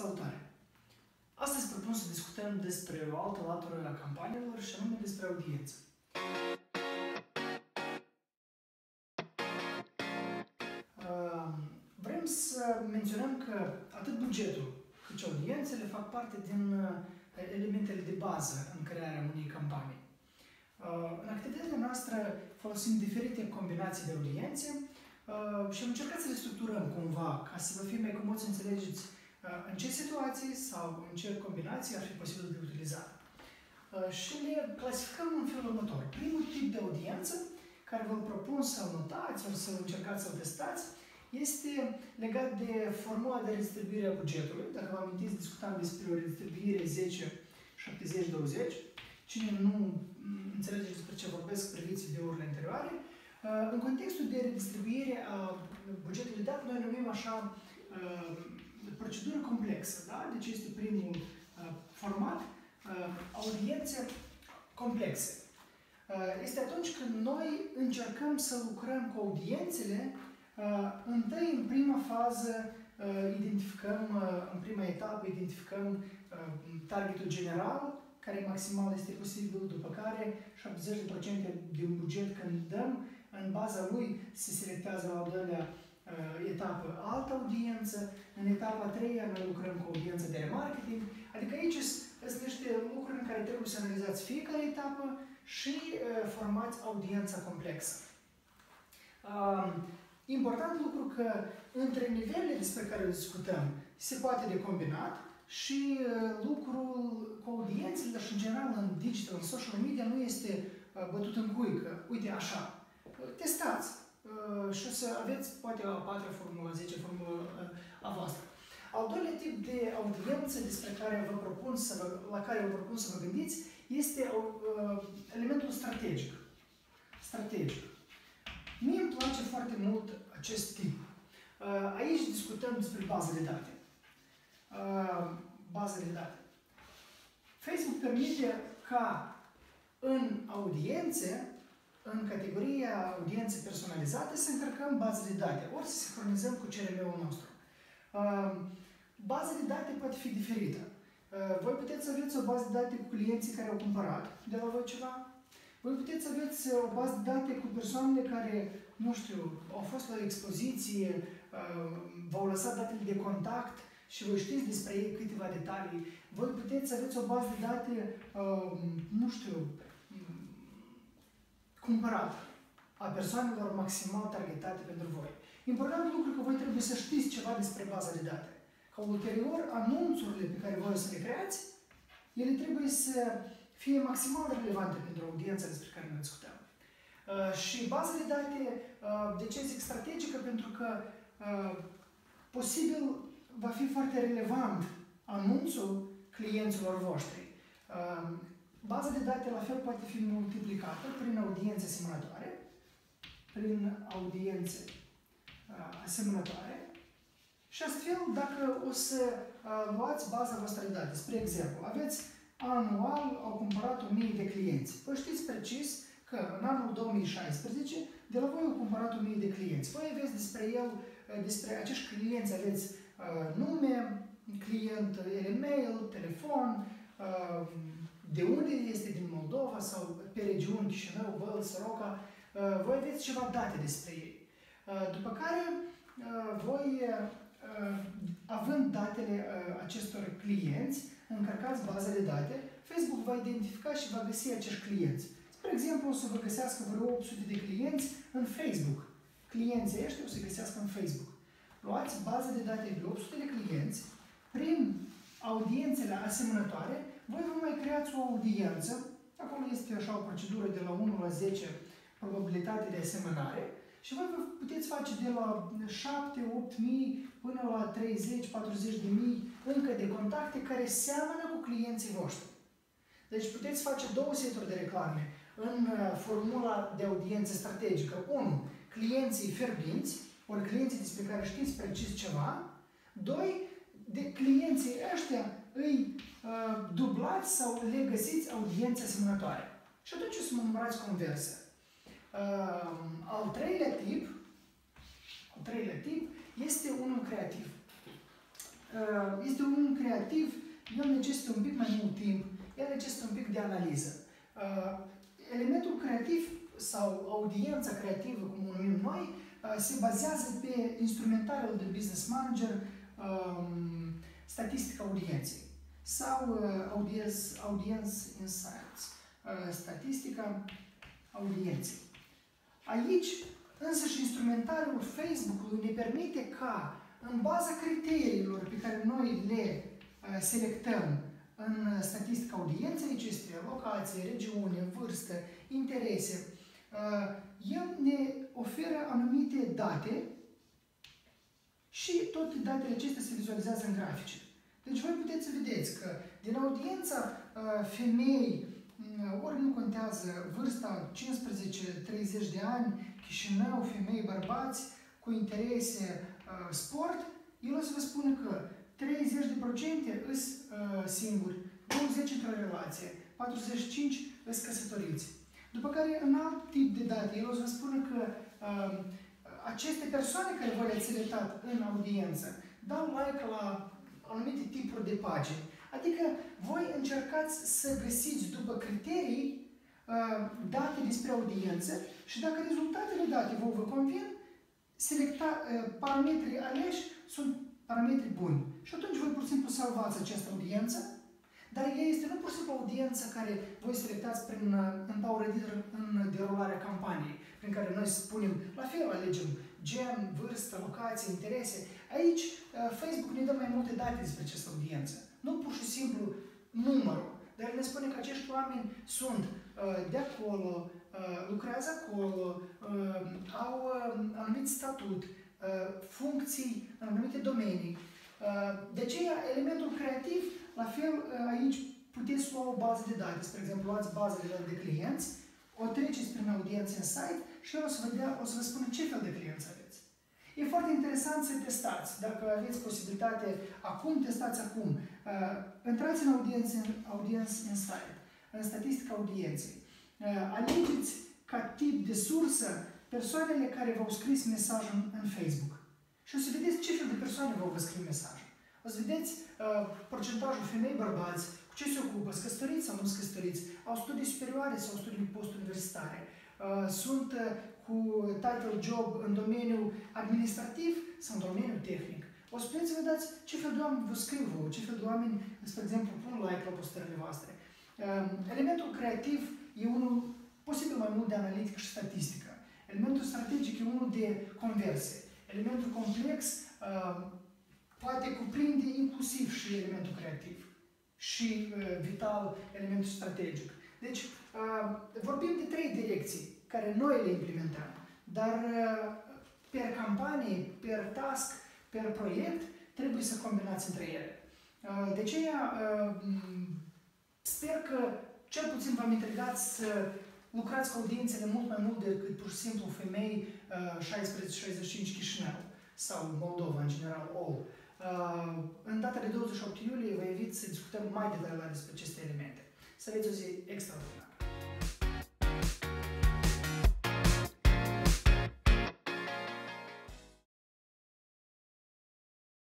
Salutare! Astăzi propun să discutăm despre o altă latură a campaniilor și anume despre audiență. Vrem să menționăm că atât bugetul cât și audiențele fac parte din uh, elementele de bază în crearea unei campanii. În activitatea noastră folosim diferite combinații de audiențe uh, și am încercat să le structurăm cumva ca să vă fie mai comod să înțelegeți Uh, în ce situații sau în ce combinații ar fi posibil de utilizat. Uh, și le clasificăm în felul următor. Primul tip de audiență, care vă propun să-l notați sau să încercați să-l testați, este legat de formula de redistribuire a bugetului. Dacă vă amintiți, discutam despre o redistribuire 10-70-20. Cine nu înțelege despre ce vorbesc, priviți videourile anterioare. Uh, în contextul de redistribuire a bugetului dat, noi numim așa procedură complexă, da? Deci este primul uh, format, uh, audiențe complexe. Uh, este atunci când noi încercăm să lucrăm cu audiențele, uh, întâi în prima fază uh, identificăm, uh, în prima etapă identificăm uh, targetul general, care maximal este posibil, după care 70% din buget când dăm, în baza lui se selectează la al doilea uh, etapă altă audiență, în etapa a treia noi lucrăm cu audiență de remarketing, adică aici sunt niște lucruri în care trebuie să analizați fiecare etapă și uh, formați audiența complexă. Uh, important lucru că între nivelele despre care le discutăm se poate de combinat și uh, lucrul cu audiențele, dar și în general în digital, în social media, nu este uh, bătut în cuică. Uite, așa. Uh, testați. Uh, și o să aveți poate a patra formulă, a zece formulă uh, a voastră. Al doilea tip de audiență despre care vă propun să vă, la care vă propun să vă gândiți este uh, elementul strategic. Strategic. Mie îmi place foarte mult acest tip. Uh, aici discutăm despre bază de date. Uh, bază de date. Facebook permite ca în audiențe în categoria audiențe personalizate să încărcăm baze de date, ori să sincronizăm cu CRM-ul nostru. Baza de date poate fi diferită. Voi puteți să aveți o bază de date cu clienții care au cumpărat de la voi ceva. Voi puteți să aveți o bază de date cu persoanele care, nu știu, au fost la expoziție, v-au lăsat datele de contact și voi știți despre ei câteva detalii. Voi puteți să aveți o bază de date, nu știu, cumpărat a persoanelor maximal targetate pentru voi. Important lucru că voi trebuie să știți ceva despre baza de date. Ca ulterior, anunțurile pe care voi să le creați, ele trebuie să fie maximal relevante pentru audiența despre care noi discutăm. Uh, și baza de date, uh, de ce zic strategică? Pentru că uh, posibil va fi foarte relevant anunțul clienților voștri. Uh, Baza de date la fel poate fi multiplicată prin audiențe asemănătoare, prin audiențe uh, asemănătoare și astfel, dacă o să uh, luați baza voastră de date, spre exemplu, aveți anual au cumpărat 1000 de clienți. Vă știți precis că în anul 2016 de la voi au cumpărat 1000 de clienți. Voi aveți despre el, uh, despre acești clienți aveți uh, nume, client, e-mail, telefon, uh, de unde este din Moldova sau pe regiuni Chișinău, Văl, Soroca, uh, voi aveți ceva date despre ei. Uh, după care uh, voi, având datele acestor clienți, încărcați baza de date, Facebook va identifica și va găsi acești clienți. Spre exemplu, o să vă găsească vreo 800 de clienți în Facebook. Clienții ăștia o să găsească în Facebook. Luați baza de date de 800 de clienți, prin audiențele asemănătoare, voi vă mai creați o audiență, acolo este așa o procedură de la 1 la 10 probabilitate de asemănare și voi vă puteți face de la 7, 8 mii până la 30, 40 de mii încă de contacte care seamănă cu clienții voștri. Deci puteți face două seturi de reclame în uh, formula de audiență strategică. 1. Clienții ferbinți, ori clienții despre care știți precis ceva. 2 de clienții ăștia îi uh, dublați sau le găsiți audiențe asemănătoare. Și atunci o să mă numărați converse. Uh, al treilea tip, al treilea tip este unul creativ. uh, este un creativ, el necesită un pic mai mult timp, el necesită un pic de analiză. Uh, elementul creativ sau audiența creativă, cum o numim noi, se bazează pe instrumentarul de business manager, um, statistica audienței sau audience, audience insights, statistica audienței. Aici, însă și instrumentarul Facebook-ului ne permite ca, în baza criteriilor pe care noi le selectăm în statistica audienței, ce este locație, regiune, vârstă, interese, el ne oferă anumite date și toate datele acestea se vizualizează în grafice. Deci voi puteți să vedeți că din audiența femei Mm, ori nu contează vârsta 15-30 de ani, Chișinău, femei, bărbați, cu interese uh, sport, el o să vă spună că 30% îs uh, singuri, 20 într-o relație, 45 îs căsătoriți. După care, în alt tip de date, el o să vă spună că uh, aceste persoane care vă le-ați selectat în audiență dau like la anumite tipuri de pagini. Adică voi încercați să găsiți după criterii uh, date despre audiență și dacă rezultatele date vă, vă convin, selecta, uh, parametrii aleși sunt parametri buni. Și atunci voi pur și simplu salvați această audiență, dar ea este nu pur și simplu audiență care voi selectați prin, uh, în Power Editor în derularea campaniei, prin care noi spunem, la fel alegem gen, vârstă, locație, interese. Aici Facebook ne dă mai multe date despre această audiență. Nu pur și simplu numărul, dar ne spune că acești oameni sunt uh, de acolo, uh, lucrează acolo, uh, au uh, anumit statut, uh, funcții în anumite domenii. Uh, de aceea, elementul creativ, la fel, uh, aici puteți lua o bază de date. Spre exemplu, luați bază de date de clienți, o treceți prin audiență în site și el o să vă, dea, o să vă spună ce fel de clienți aveți. E foarte interesant să testați. Dacă aveți posibilitate acum, testați acum. Uh, intrați în audiență, Audience Insight, în statistica audienței. Uh, alegeți ca tip de sursă persoanele care v-au scris mesajul în Facebook. Și o să vedeți ce fel de persoane v-au scris mesajul. O să vedeți uh, procentajul femei-bărbați, cu ce se ocupă, sunt căsătoriți sau nu sunt căsătoriți, au studii superioare sau studii post-universitare, uh, sunt uh, cu title job în domeniul administrativ sau în domeniul tehnic. O să puteți să vedeți ce fel de oameni vă scriu vouă, ce fel de oameni, spre exemplu, pun like la postările voastre. Um, elementul creativ e unul posibil mai mult de analitică și statistică. Elementul strategic e unul de converse. Elementul complex uh, poate cuprinde inclusiv și elementul creativ și uh, vital elementul strategic. Deci, uh, vorbim de trei direcții care noi le implementăm. Dar uh, per campanie, per task, per proiect, trebuie să combinați între ele. Uh, de aceea, uh, sper că cel puțin v-am intrigat să lucrați cu audiențele mult mai mult decât pur și simplu femei 16-65 Chișinău sau Moldova în general, all. În data de 28 iulie vă invit să discutăm mai detaliat despre aceste elemente. Să aveți o zi extraordinară!